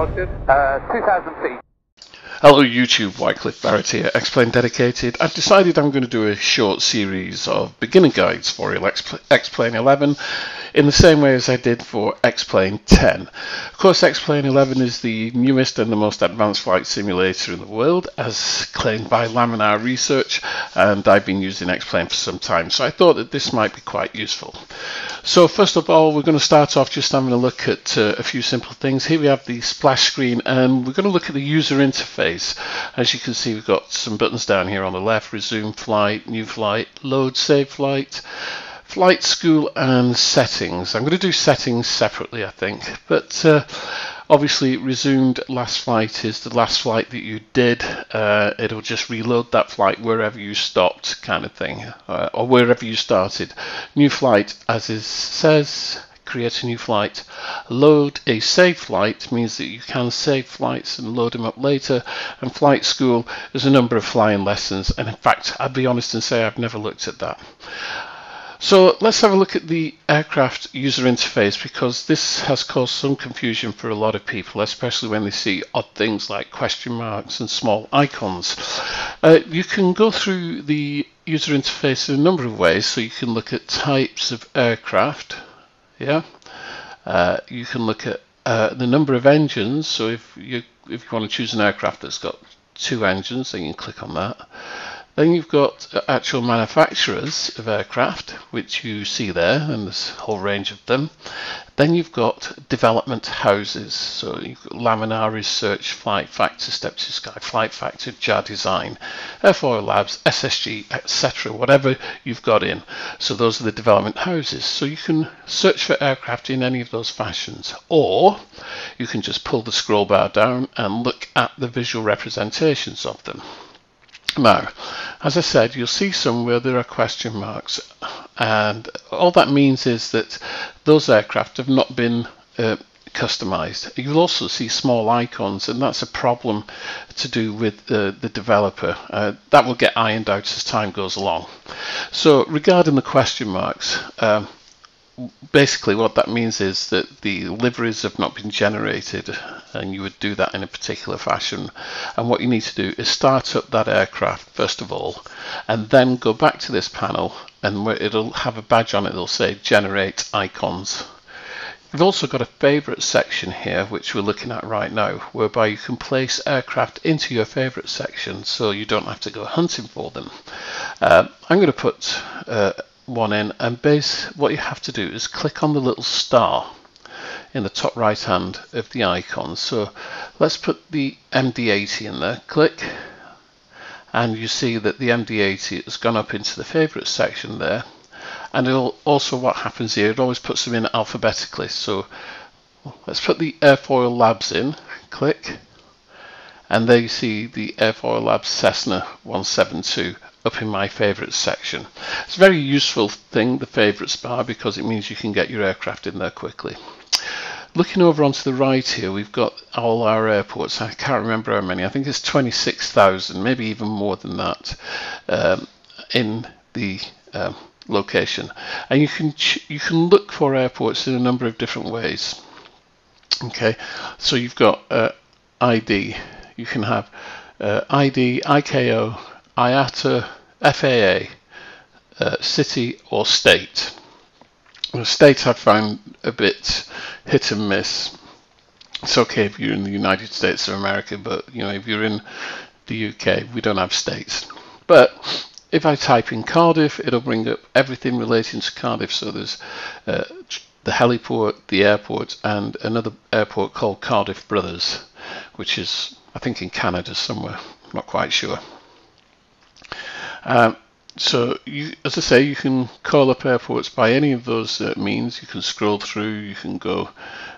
Roger. Uh, 2,000 feet. Hello YouTube, Wycliffe Barrett here, X-Plane Dedicated. I've decided I'm going to do a short series of beginner guides for X-Plane 11 in the same way as I did for X-Plane 10. Of course X-Plane 11 is the newest and the most advanced flight simulator in the world as claimed by Laminar Research and I've been using X-Plane for some time so I thought that this might be quite useful. So first of all we're going to start off just having a look at uh, a few simple things. Here we have the splash screen and we're going to look at the user interface as you can see, we've got some buttons down here on the left, resume flight, new flight, load, save flight, flight school and settings. I'm going to do settings separately, I think, but uh, obviously resumed last flight is the last flight that you did. Uh, it'll just reload that flight wherever you stopped kind of thing, uh, or wherever you started. New flight, as it says, create a new flight. Load a save flight means that you can save flights and load them up later. And flight school is a number of flying lessons. And in fact, I'd be honest and say I've never looked at that. So let's have a look at the aircraft user interface because this has caused some confusion for a lot of people, especially when they see odd things like question marks and small icons. Uh, you can go through the user interface in a number of ways. So you can look at types of aircraft, yeah, uh, you can look at uh, the number of engines. So if you if you want to choose an aircraft that's got two engines, then you can click on that. Then you've got uh, actual manufacturers of aircraft, which you see there, and there's a whole range of them. Then you've got development houses. So you've got Laminar Research, Flight Factor, Step to Sky, Flight Factor, JAR Design, Airfoil Labs, SSG, etc. Whatever you've got in. So those are the development houses. So you can search for aircraft in any of those fashions. Or you can just pull the scroll bar down and look at the visual representations of them. Now, as I said, you'll see some where there are question marks, and all that means is that those aircraft have not been uh, customized. You'll also see small icons, and that's a problem to do with uh, the developer. Uh, that will get ironed out as time goes along. So, regarding the question marks, um, basically what that means is that the liveries have not been generated and you would do that in a particular fashion. And what you need to do is start up that aircraft first of all and then go back to this panel and it'll have a badge on it that'll say generate icons. We've also got a favorite section here which we're looking at right now whereby you can place aircraft into your favorite section so you don't have to go hunting for them. Uh, I'm going to put uh, one in and base what you have to do is click on the little star in the top right hand of the icon so let's put the MD80 in there click and you see that the MD80 has gone up into the favorites section there and it'll also what happens here it always puts them in alphabetically so let's put the airfoil labs in click and there you see the airfoil labs Cessna 172 up in my favorites section. It's a very useful thing, the favorites bar, because it means you can get your aircraft in there quickly. Looking over onto the right here, we've got all our airports. I can't remember how many. I think it's 26,000, maybe even more than that, um, in the um, location. And you can you can look for airports in a number of different ways. Okay, so you've got uh, ID. You can have uh, ID, ICAO, IATA, FAA, uh, city or state. The state I found a bit hit and miss. It's okay if you're in the United States of America, but you know if you're in the UK, we don't have states. But if I type in Cardiff, it'll bring up everything relating to Cardiff. So there's uh, the heliport, the airport, and another airport called Cardiff Brothers, which is I think in Canada somewhere. I'm not quite sure. Um, so, you, as I say, you can call up airports by any of those uh, means. You can scroll through, you can go,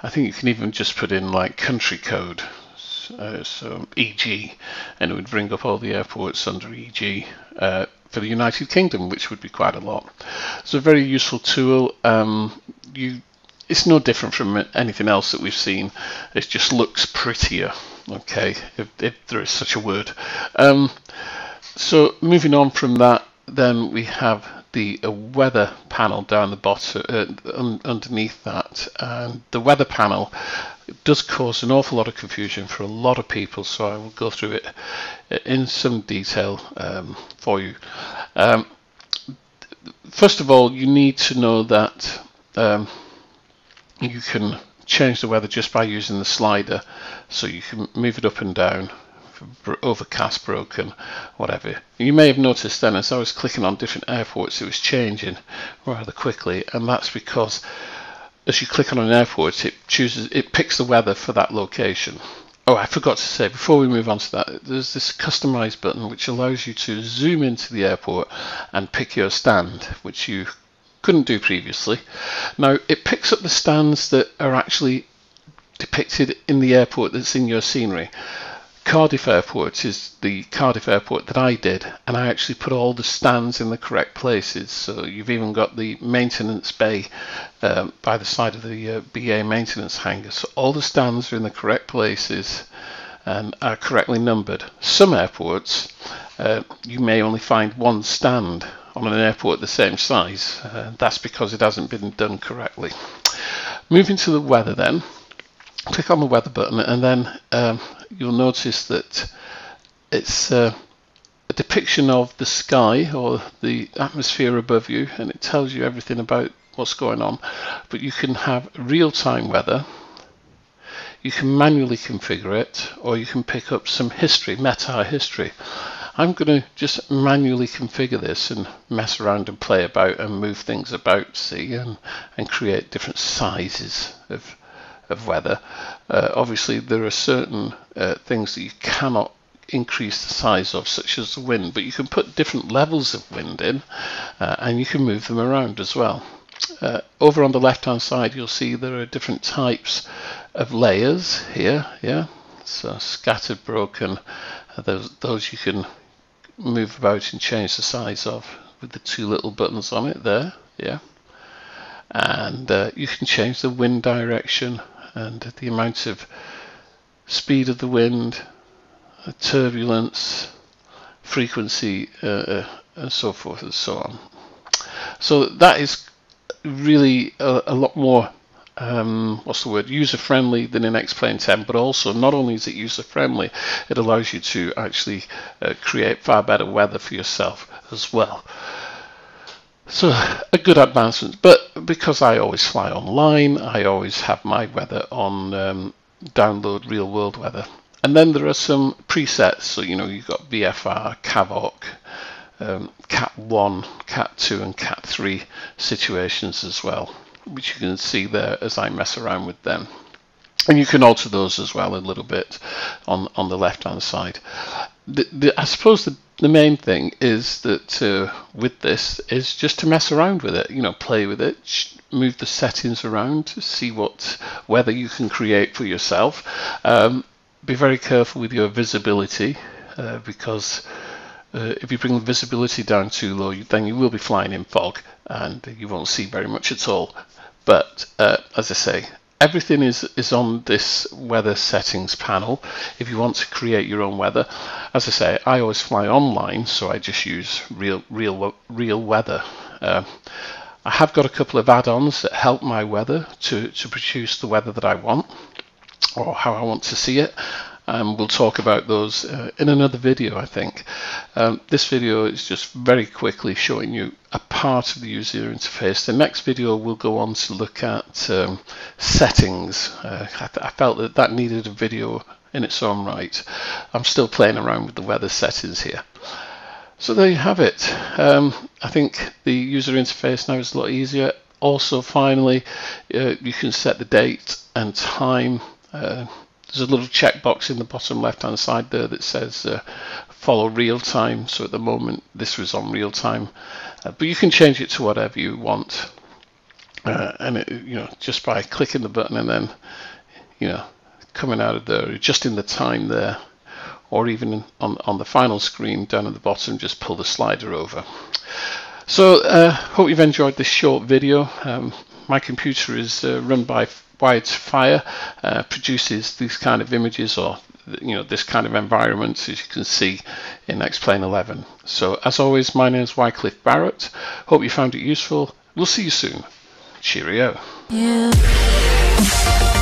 I think you can even just put in like country code, uh, so EG, and it would bring up all the airports under EG uh, for the United Kingdom, which would be quite a lot. It's a very useful tool. Um, you, it's no different from anything else that we've seen. It just looks prettier, okay, if, if there is such a word. Um, so moving on from that, then we have the uh, weather panel down the bottom uh, un underneath that. And the weather panel does cause an awful lot of confusion for a lot of people so I will go through it in some detail um, for you. Um, first of all you need to know that um, you can change the weather just by using the slider so you can move it up and down overcast broken whatever. You may have noticed then as I was clicking on different airports it was changing rather quickly and that's because as you click on an airport it chooses it picks the weather for that location. Oh I forgot to say before we move on to that there's this customize button which allows you to zoom into the airport and pick your stand which you couldn't do previously. Now it picks up the stands that are actually depicted in the airport that's in your scenery Cardiff Airport is the Cardiff Airport that I did, and I actually put all the stands in the correct places. So you've even got the maintenance bay um, by the side of the uh, BA maintenance hangar. So all the stands are in the correct places and are correctly numbered. Some airports, uh, you may only find one stand on an airport the same size. Uh, that's because it hasn't been done correctly. Moving to the weather then click on the weather button and then um, you'll notice that it's uh, a depiction of the sky or the atmosphere above you and it tells you everything about what's going on. But you can have real-time weather you can manually configure it or you can pick up some history METAR history. I'm going to just manually configure this and mess around and play about and move things about see and, and create different sizes of of weather. Uh, obviously, there are certain uh, things that you cannot increase the size of, such as the wind, but you can put different levels of wind in uh, and you can move them around as well. Uh, over on the left hand side, you'll see there are different types of layers here. Yeah, so scattered, broken, uh, those, those you can move about and change the size of with the two little buttons on it there. Yeah and uh, you can change the wind direction and the amount of speed of the wind, uh, turbulence, frequency, uh, uh, and so forth and so on. So that is really a, a lot more um, what's the word user friendly than in X-Plane 10 but also not only is it user friendly it allows you to actually uh, create far better weather for yourself as well so a good advancement, but because I always fly online, I always have my weather on um, download real world weather. And then there are some presets, so you know you've got VFR, CAVOK, um, Cat 1, Cat 2 and Cat 3 situations as well, which you can see there as I mess around with them. And you can alter those as well a little bit on, on the left hand side. The, the, I suppose the the main thing is that uh, with this is just to mess around with it, you know, play with it, move the settings around to see what weather you can create for yourself. Um, be very careful with your visibility uh, because uh, if you bring the visibility down too low, then you will be flying in fog and you won't see very much at all. But uh, as I say, everything is is on this weather settings panel. If you want to create your own weather as I say I always fly online so I just use real real real weather. Uh, I have got a couple of add-ons that help my weather to, to produce the weather that I want or how I want to see it and we'll talk about those uh, in another video I think. Um, this video is just very quickly showing you a part of the user interface. The next video will go on to look at um, settings. Uh, I, I, felt that that needed a video in its own right. I'm still playing around with the weather settings here. So there you have it. Um, I think the user interface now is a lot easier. Also finally uh, you can set the date and time uh, there's a little checkbox in the bottom left hand side there that says uh, follow real time. So at the moment this was on real time. Uh, but you can change it to whatever you want. Uh, and it, you know just by clicking the button and then you know coming out of there just in the time there or even on, on the final screen down at the bottom just pull the slider over. So uh, hope you've enjoyed this short video. Um, my computer is uh, run by Wildfire uh, produces these kind of images or you know this kind of environment, as you can see in X-Plane 11. So as always, my name is Wycliffe Barrett. Hope you found it useful. We'll see you soon. Cheerio. Yeah.